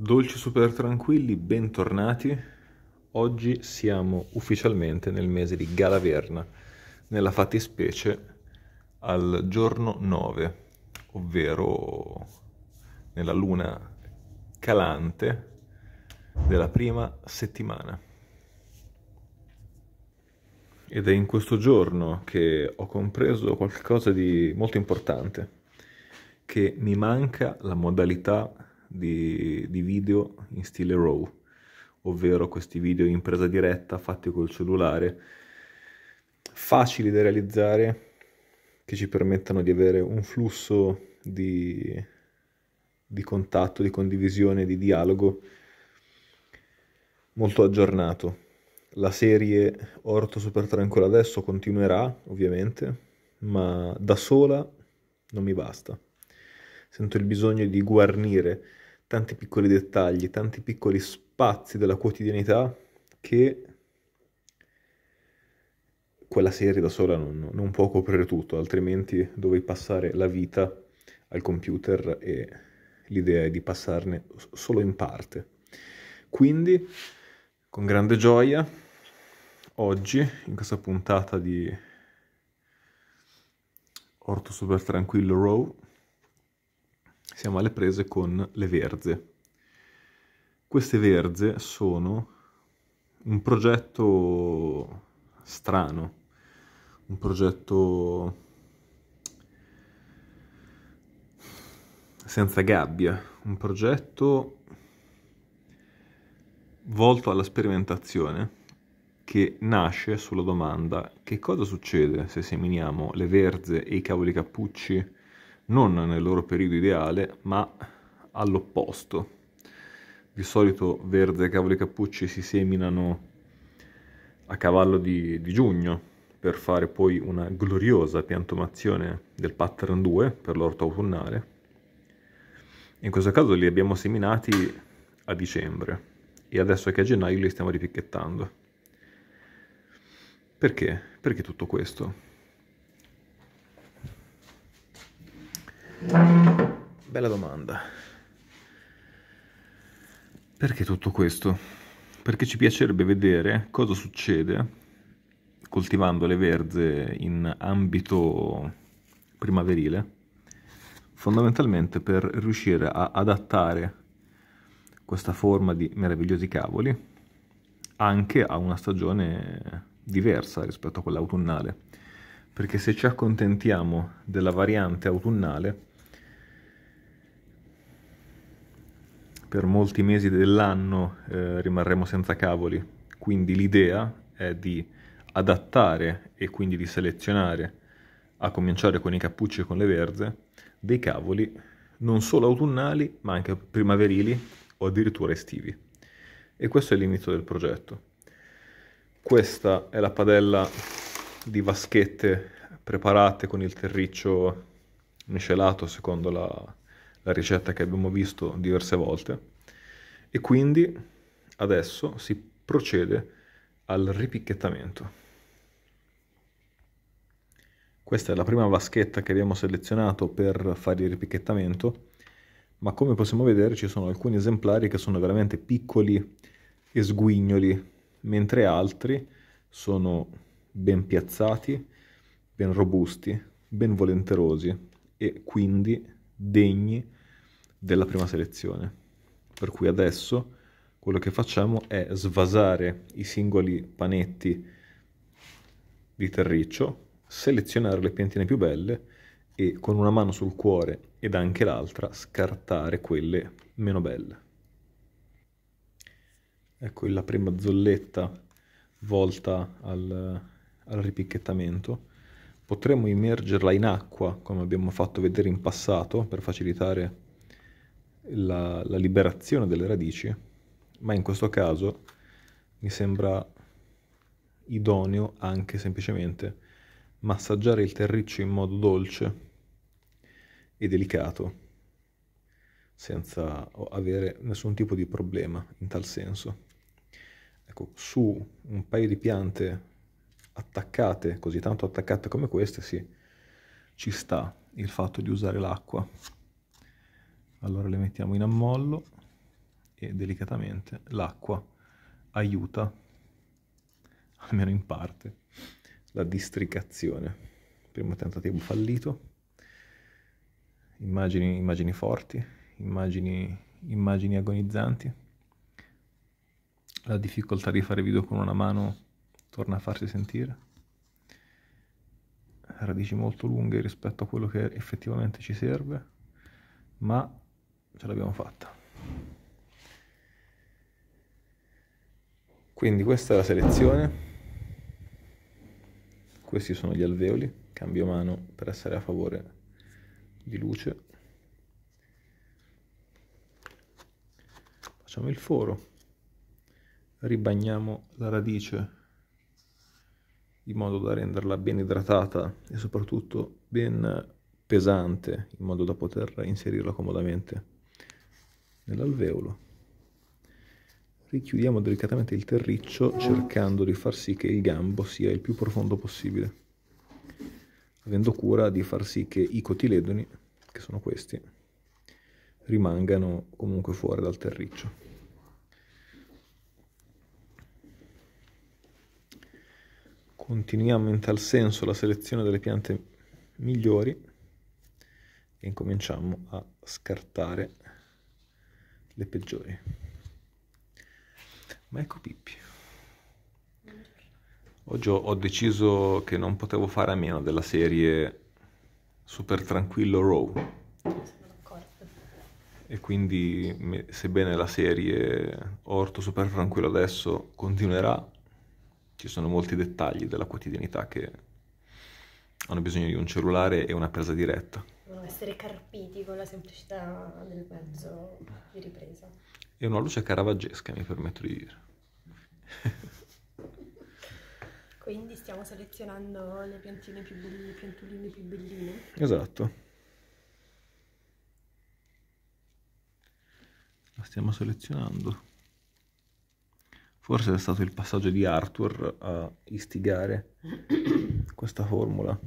Dolci super tranquilli, bentornati. Oggi siamo ufficialmente nel mese di Galaverna, nella fattispecie al giorno 9, ovvero nella luna calante della prima settimana. Ed è in questo giorno che ho compreso qualcosa di molto importante, che mi manca la modalità di, di video in stile RAW, ovvero questi video in presa diretta fatti col cellulare, facili da realizzare, che ci permettano di avere un flusso di, di contatto, di condivisione, di dialogo molto aggiornato. La serie Orto Super Tranquillo adesso continuerà, ovviamente, ma da sola non mi basta. Sento il bisogno di guarnire tanti piccoli dettagli, tanti piccoli spazi della quotidianità che quella serie da sola non, non può coprire tutto, altrimenti dovevi passare la vita al computer e l'idea è di passarne solo in parte. Quindi, con grande gioia, oggi, in questa puntata di Orto Super Tranquillo Row, siamo alle prese con le verze. Queste verze sono un progetto strano, un progetto senza gabbia, un progetto volto alla sperimentazione che nasce sulla domanda che cosa succede se seminiamo le verze e i cavoli cappucci non nel loro periodo ideale, ma all'opposto. Di solito Verde e Cavoli Cappucci si seminano a cavallo di, di giugno per fare poi una gloriosa piantumazione del pattern 2 per l'orto autunnale. In questo caso li abbiamo seminati a dicembre e adesso che è gennaio li stiamo ripicchettando. Perché? Perché tutto questo? Bella domanda. Perché tutto questo? Perché ci piacerebbe vedere cosa succede coltivando le verze in ambito primaverile, fondamentalmente per riuscire a adattare questa forma di meravigliosi cavoli anche a una stagione diversa rispetto a quella autunnale. Perché se ci accontentiamo della variante autunnale, per molti mesi dell'anno eh, rimarremo senza cavoli, quindi l'idea è di adattare e quindi di selezionare, a cominciare con i cappucci e con le verze, dei cavoli non solo autunnali ma anche primaverili o addirittura estivi. E questo è l'inizio del progetto. Questa è la padella di vaschette preparate con il terriccio miscelato secondo la, la ricetta che abbiamo visto diverse volte e quindi adesso si procede al ripicchettamento. Questa è la prima vaschetta che abbiamo selezionato per fare il ripicchettamento, ma come possiamo vedere ci sono alcuni esemplari che sono veramente piccoli e sguignoli, mentre altri sono ben piazzati, ben robusti, ben volenterosi e quindi degni della prima selezione. Per cui adesso quello che facciamo è svasare i singoli panetti di terriccio, selezionare le piantine più belle e con una mano sul cuore ed anche l'altra scartare quelle meno belle. Ecco la prima zolletta volta al, al ripicchettamento. Potremmo immergerla in acqua come abbiamo fatto vedere in passato per facilitare la, la liberazione delle radici, ma in questo caso mi sembra idoneo anche semplicemente massaggiare il terriccio in modo dolce e delicato, senza avere nessun tipo di problema in tal senso. Ecco, su un paio di piante attaccate, così tanto attaccate come queste, sì, ci sta il fatto di usare l'acqua allora le mettiamo in ammollo e delicatamente l'acqua aiuta, almeno in parte, la districazione. Primo tentativo fallito, immagini, immagini forti, immagini, immagini agonizzanti. La difficoltà di fare video con una mano torna a farsi sentire. Radici molto lunghe rispetto a quello che effettivamente ci serve, ma ce l'abbiamo fatta. Quindi questa è la selezione, questi sono gli alveoli, cambio mano per essere a favore di luce. Facciamo il foro, ribagniamo la radice in modo da renderla ben idratata e soprattutto ben pesante in modo da poter inserirla comodamente nell'alveolo. Richiudiamo delicatamente il terriccio cercando di far sì che il gambo sia il più profondo possibile, avendo cura di far sì che i cotiledoni, che sono questi, rimangano comunque fuori dal terriccio. Continuiamo in tal senso la selezione delle piante migliori e incominciamo a scartare le peggiori. Ma ecco Pippi. Oggi ho deciso che non potevo fare a meno della serie Super Tranquillo Row. E quindi, sebbene la serie Orto Super Tranquillo adesso continuerà, ci sono molti dettagli della quotidianità che hanno bisogno di un cellulare e una presa diretta. Devono essere carpiti con la semplicità del mezzo di ripresa. E una luce caravaggesca, mi permetto di dire. Quindi stiamo selezionando le piantine più belline, piantuline più belline. Esatto. La stiamo selezionando. Forse è stato il passaggio di Arthur a istigare questa formula.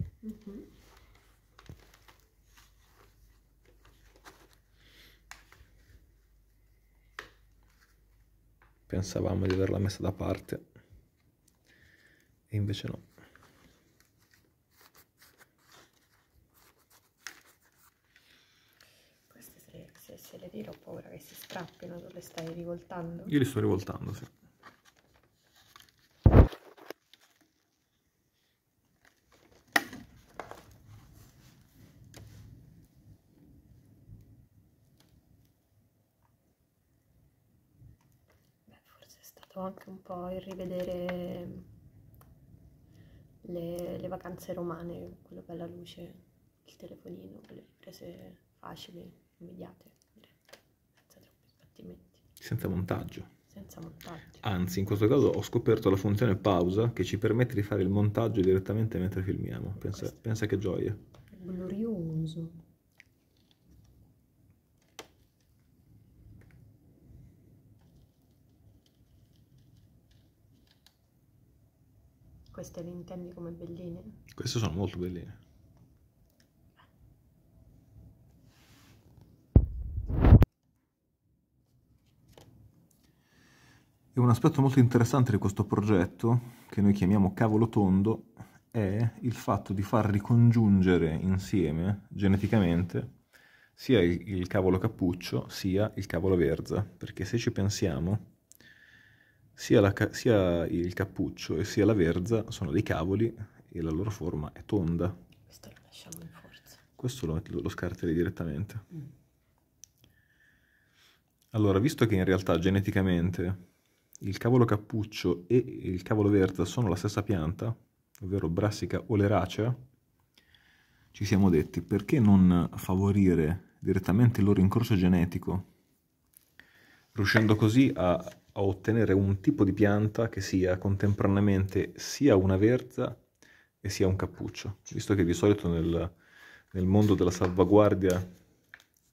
Pensavamo di averla messa da parte e invece no. Queste se, se, se le tiro ho paura che si strappino, tu le stai rivoltando? Io li sto rivoltando, sì. Anche un po' il rivedere le, le vacanze romane, quello per la luce, il telefonino, quelle riprese facili, immediate, dirette, senza troppi sbattimenti. Senza montaggio. Senza montaggio. Anzi, in questo caso ho scoperto la funzione pausa che ci permette di fare il montaggio direttamente mentre filmiamo. Pensa, pensa che gioia. Glorioso. Queste le intendi come belline? Queste sono molto belline. E un aspetto molto interessante di questo progetto, che noi chiamiamo cavolo tondo, è il fatto di far ricongiungere insieme geneticamente sia il, il cavolo cappuccio sia il cavolo verza, perché se ci pensiamo sia, la, sia, il cappuccio e sia la verza sono dei cavoli e la loro forma è tonda. Questo lo lasciamo in forza. Questo lo, lo scarterei direttamente. Mm. Allora, visto che in realtà geneticamente il cavolo cappuccio e il cavolo verza sono la stessa pianta, ovvero Brassica oleracea, ci siamo detti perché non favorire direttamente il loro incrocio genetico, riuscendo così a a ottenere un tipo di pianta che sia contemporaneamente sia una verza e sia un cappuccio, visto che di solito nel, nel mondo della salvaguardia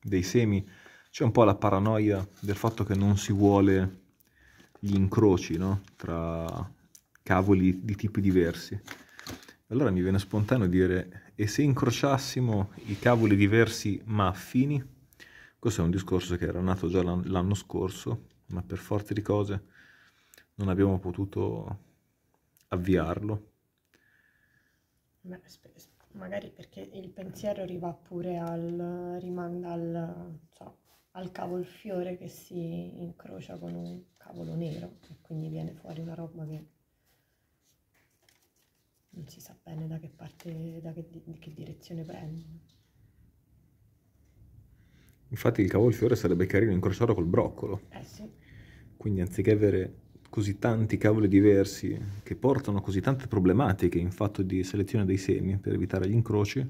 dei semi c'è un po' la paranoia del fatto che non si vuole gli incroci no? tra cavoli di tipi diversi. Allora mi viene spontaneo dire, e se incrociassimo i cavoli diversi ma affini, Questo è un discorso che era nato già l'anno scorso, ma per forza di cose non abbiamo potuto avviarlo. Beh, magari perché il pensiero arriva pure al, rimanda al, so, al cavolfiore che si incrocia con un cavolo nero e quindi viene fuori una roba che non si sa bene da che parte, da che, che direzione prende. Infatti il cavolfiore sarebbe carino incrociarlo col broccolo. Eh sì. Quindi anziché avere così tanti cavoli diversi che portano così tante problematiche in fatto di selezione dei semi per evitare gli incroci,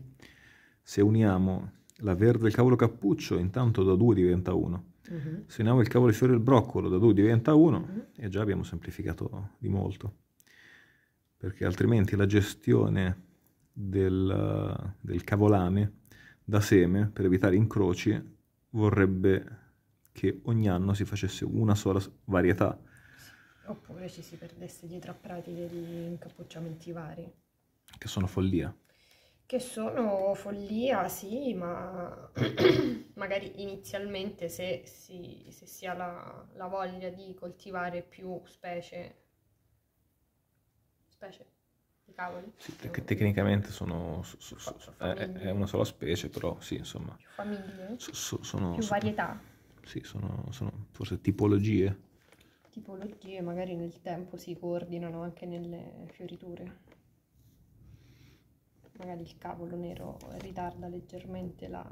se uniamo la verde del cavolo cappuccio, intanto da 2 diventa 1. Uh-huh. Se uniamo il cavolo fiore del broccolo, da 2 diventa 1 uh-huh. e già abbiamo semplificato di molto. Perché altrimenti la gestione del, del cavolame da seme per evitare incroci vorrebbe che ogni anno si facesse una sola varietà Oppure ci si perdesse dietro a pratiche di incappucciamenti vari. Che sono follia. Che sono follia, sì, ma magari inizialmente se si, se si ha la, la, voglia di coltivare più specie, specie cavoli. Sì, che tecnicamente sono, so, so, so, è, è, una sola specie, però sì, insomma. Più famiglie? sono, più varietà? Sì, sono, sono forse tipologie tipologie magari nel tempo si coordinano anche nelle fioriture. Magari il cavolo nero ritarda leggermente la,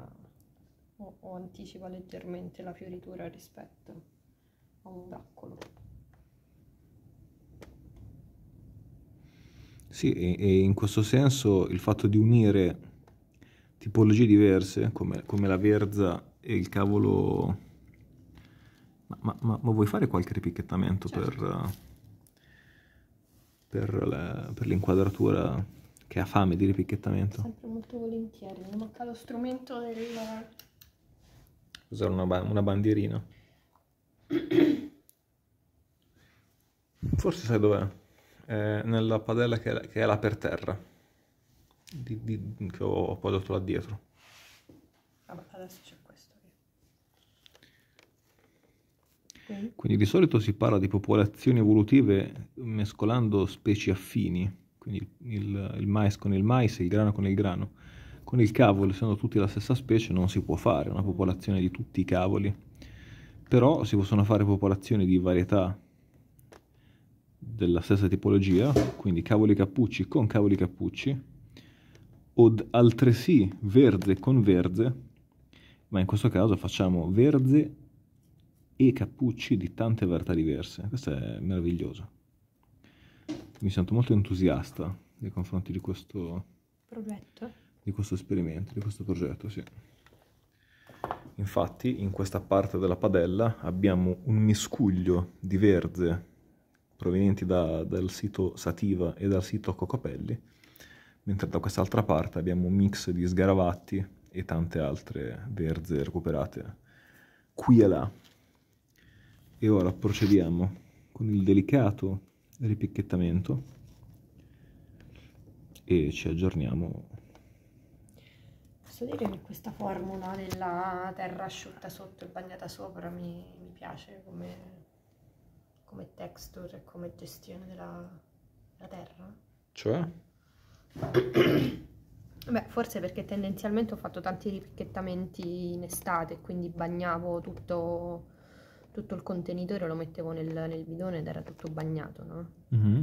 o, o anticipa leggermente la fioritura rispetto a un braccolo. Sì, e, in questo senso il fatto di unire tipologie diverse come, come la verza e il cavolo ma, ma, ma, ma, vuoi fare qualche ripicchettamento certo. per, per, l'inquadratura che ha fame di ripicchettamento? Sempre molto volentieri, mi manca lo strumento del... Usare una, una bandierina. Forse sai dov'è? È nella padella che è, che è là per terra, di, di, che ho appoggiato là dietro. Vabbè, adesso c'è Quindi di solito si parla di popolazioni evolutive mescolando specie affini, quindi il, il, mais con il mais, il grano con il grano. Con il cavolo, essendo tutti la stessa specie, non si può fare una popolazione di tutti i cavoli, però si possono fare popolazioni di varietà della stessa tipologia, quindi cavoli cappucci con cavoli cappucci, o altresì verde con verde, ma in questo caso facciamo verde e cappucci di tante varietà diverse. Questo è meraviglioso. Mi sento molto entusiasta nei confronti di questo progetto, di questo esperimento, di questo progetto, sì. Infatti in questa parte della padella abbiamo un miscuglio di verze provenienti da, dal sito Sativa e dal sito Cocopelli, mentre da quest'altra parte abbiamo un mix di sgaravatti e tante altre verze recuperate qui e là. E ora procediamo con il delicato ripicchettamento e ci aggiorniamo. Posso dire che questa formula della terra asciutta sotto e bagnata sopra mi, mi piace come, come, texture e come gestione della, della terra? Cioè? Beh, forse perché tendenzialmente ho fatto tanti ripicchettamenti in estate, quindi bagnavo tutto tutto il contenitore lo mettevo nel, nel bidone ed era tutto bagnato, no? Mm-hmm.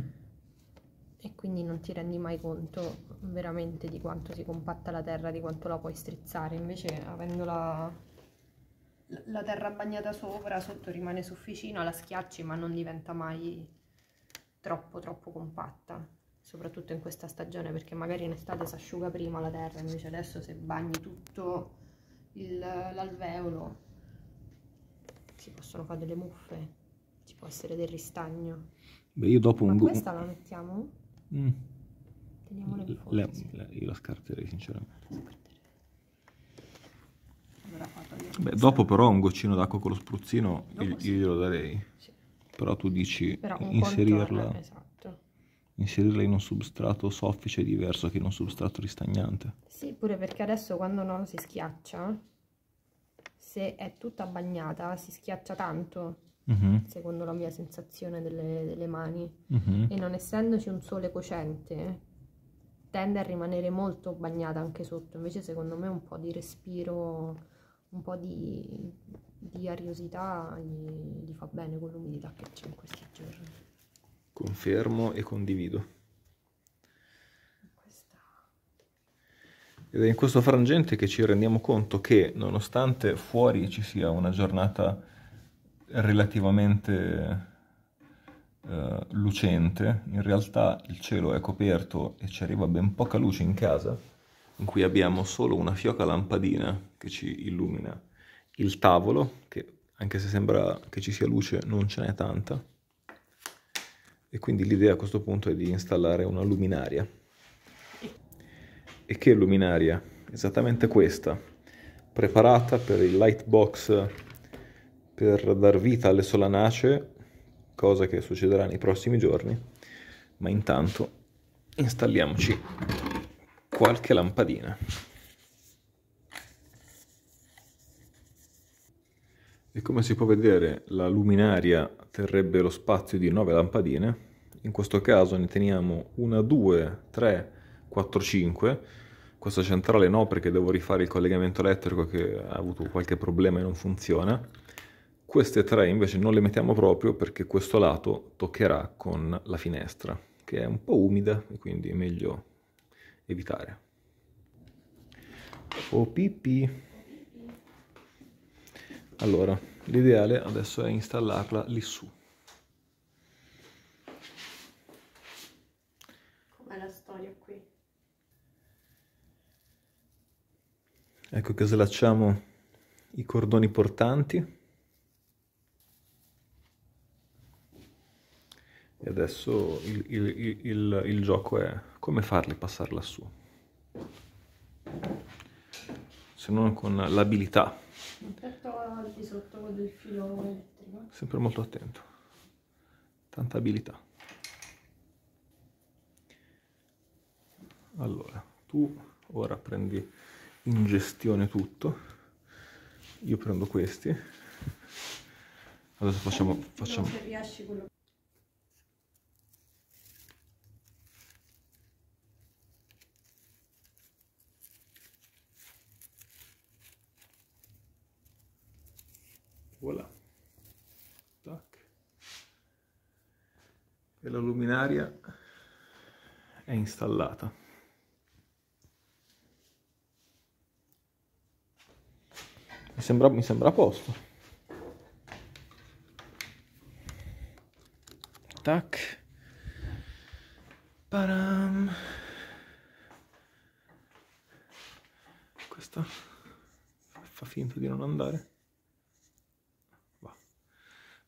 E quindi non ti rendi mai conto veramente di quanto si compatta la terra, di quanto la puoi strizzare. Invece avendo la, terra bagnata sopra, sotto rimane sufficina, la schiacci ma non diventa mai troppo troppo compatta. Soprattutto in questa stagione perché magari in estate si asciuga prima la terra, invece adesso se bagni tutto l'alveolo si possono fare delle muffe, ci può essere del ristagno. Beh, io dopo Ma un... questa la mettiamo? Mm. Teniamola in la, la, io la scarterei sinceramente. Beh, dopo però un goccino d'acqua con lo spruzzino io, sì. io glielo darei. Sì. Però tu dici però inserirla, esatto. inserirla in un substrato soffice diverso che in un substrato ristagnante. Sì, pure perché adesso quando non si schiaccia se è tutta bagnata si schiaccia tanto, uh-huh. secondo la mia sensazione delle, delle mani, uh-huh. e non essendoci un sole cocente tende a rimanere molto bagnata anche sotto, invece secondo me un po' di respiro, un po' di, di ariosità gli, gli fa bene con l'umidità che c'è in questi giorni. Confermo e condivido. Ed è in questo frangente che ci rendiamo conto che nonostante fuori ci sia una giornata relativamente uh, lucente, in realtà il cielo è coperto e ci arriva ben poca luce in casa, in cui abbiamo solo una fioca lampadina che ci illumina il tavolo, che anche se sembra che ci sia luce non ce n'è tanta, e quindi l'idea a questo punto è di installare una luminaria. E che luminaria? Esattamente questa, preparata per il lightbox per dar vita alle solanacee, cosa che succederà nei prossimi giorni, ma intanto installiamoci qualche lampadina. E come si può vedere la luminaria terrebbe lo spazio di 9 lampadine, in questo caso ne teniamo una, due, tre, 4-5. Questa centrale no perché devo rifare il collegamento elettrico che ha avuto qualche problema e non funziona. Queste tre invece non le mettiamo proprio perché questo lato toccherà con la finestra che è un po' umida e quindi è meglio evitare. Oh pipì! Allora, l'ideale adesso è installarla lì su. Ecco che slacciamo i cordoni portanti. E adesso il, il, il, il gioco è come farli passare lassù. Se non con l'abilità. Attento al di sotto del filo elettrico. Sempre molto attento. Tanta abilità. Allora, tu ora prendi in gestione tutto. Io prendo questi. Adesso facciamo... facciamo... No, riesci quello... Voilà. Tac. E la luminaria è installata. Mi sembra, mi sembra a posto. Tac. Param. Questa fa finta di non andare.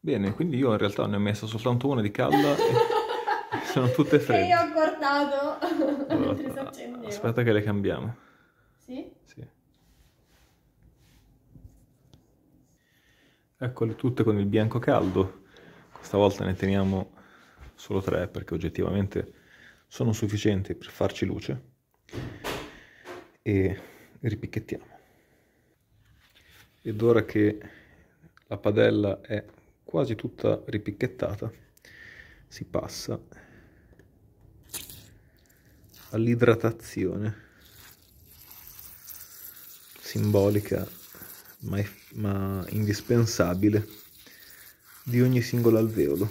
Bene, quindi io in realtà ne ho messa soltanto una di calda e sono tutte fredde. E io ho guardato allora, Aspetta che le cambiamo. Sì? Sì. Eccole tutte con il bianco caldo. Questa volta ne teniamo solo tre perché oggettivamente sono sufficienti per farci luce. E ripicchettiamo. Ed ora che la padella è quasi tutta ripicchettata, si passa all'idratazione simbolica ma, ma indispensabile di ogni singolo alveolo.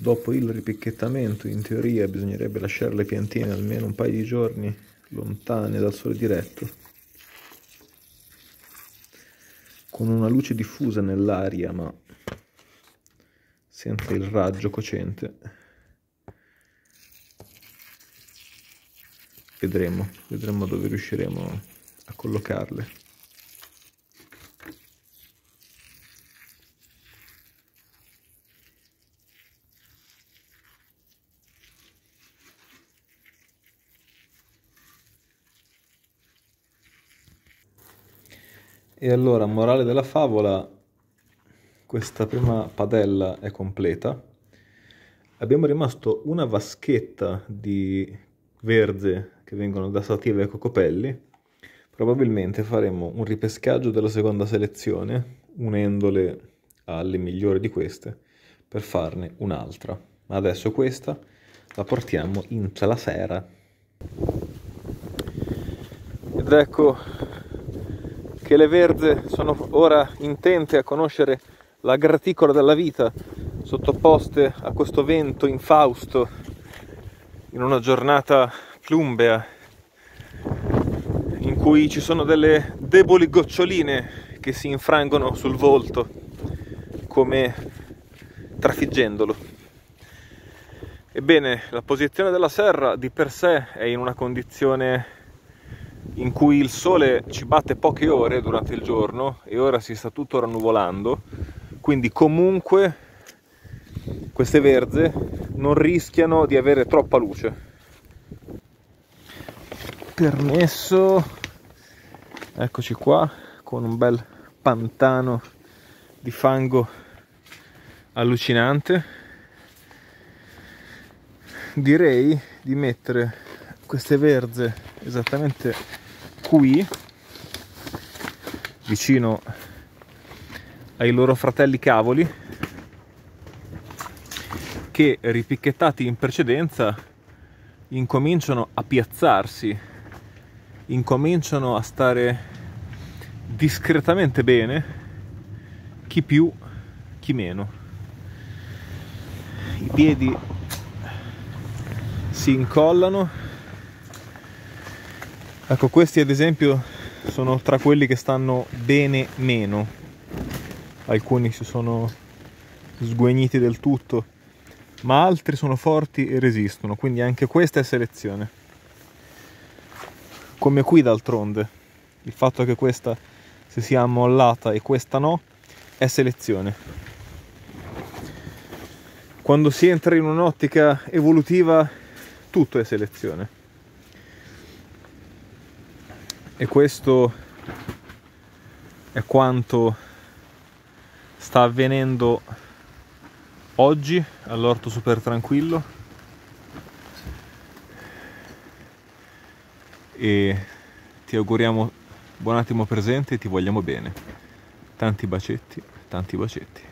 Dopo il ripicchettamento, in teoria, bisognerebbe lasciare le piantine almeno un paio di giorni lontane dal sole diretto, con una luce diffusa nell'aria, ma senza il raggio cocente. Vedremo, vedremo dove riusciremo a collocarle. E allora, morale della favola, questa prima padella è completa. Abbiamo rimasto una vaschetta di verze che vengono da sativa e cocopelli. Probabilmente faremo un ripescaggio della seconda selezione, unendole alle migliori di queste, per farne un'altra. Ma adesso questa la portiamo in la sera. Ed ecco che le verze sono ora intente a conoscere la graticola della vita, sottoposte a questo vento infausto in una giornata plumbea in cui ci sono delle deboli goccioline che si infrangono sul volto come trafiggendolo. Ebbene, la posizione della serra di per sé è in una condizione in cui il sole ci batte poche ore durante il giorno e ora si sta tutto rannuvolando, quindi comunque queste verze non rischiano di avere troppa luce. Permesso, eccoci qua con un bel pantano di fango allucinante. Direi di mettere queste verze esattamente qui vicino ai loro fratelli cavoli che ripicchettati in precedenza incominciano a piazzarsi incominciano a stare discretamente bene chi più chi meno. I piedi si incollano Ecco, questi ad esempio sono tra quelli che stanno bene meno. Alcuni si sono sguagniti del tutto, ma altri sono forti e resistono, quindi anche questa è selezione. Come qui d'altronde, il fatto che questa si sia ammollata e questa no è selezione. Quando si entra in un'ottica evolutiva tutto è selezione. E questo è quanto sta avvenendo oggi all'orto super tranquillo. E ti auguriamo buon attimo presente e ti vogliamo bene. Tanti bacetti tanti bacetti